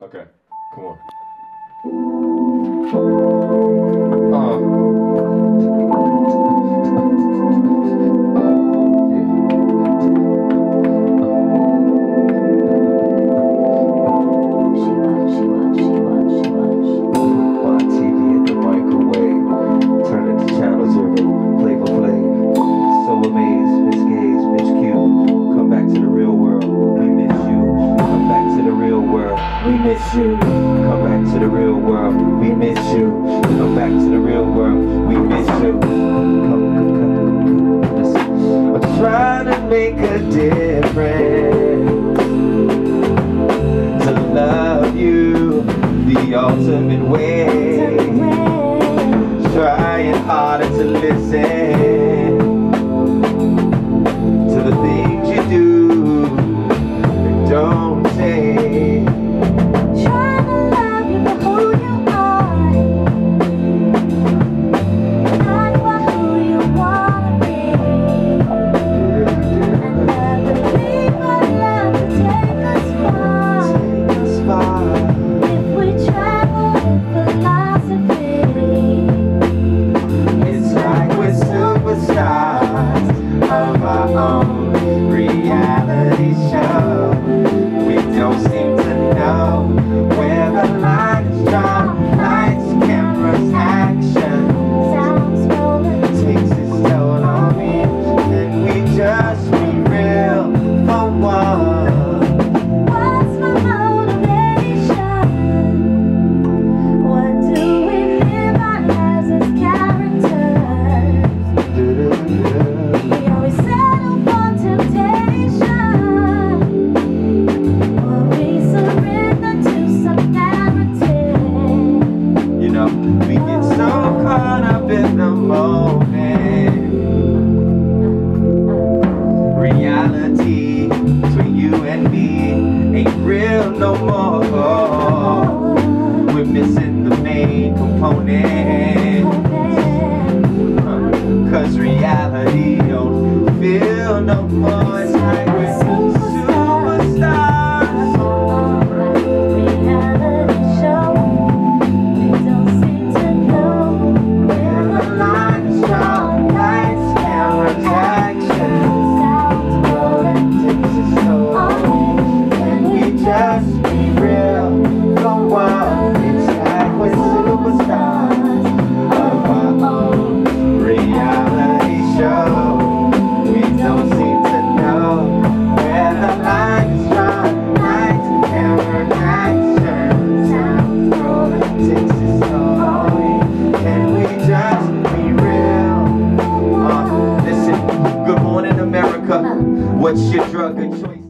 Okay, come on. miss you. Come back to the real world, we miss you. Come back to the real world, we miss you. Come, come, come. I'm trying to make a difference. To love you the ultimate way. Trying harder to live. reality show. ain't real no more. We're missing the main component. Cause reality don't feel no more. What's your drug of choice?